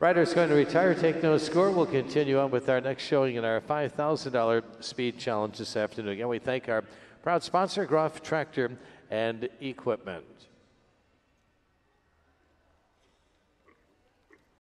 Riders going to retire, take no score. We'll continue on with our next showing in our $5,000 speed challenge this afternoon. Again, we thank our proud sponsor, Groff Tractor and Equipment.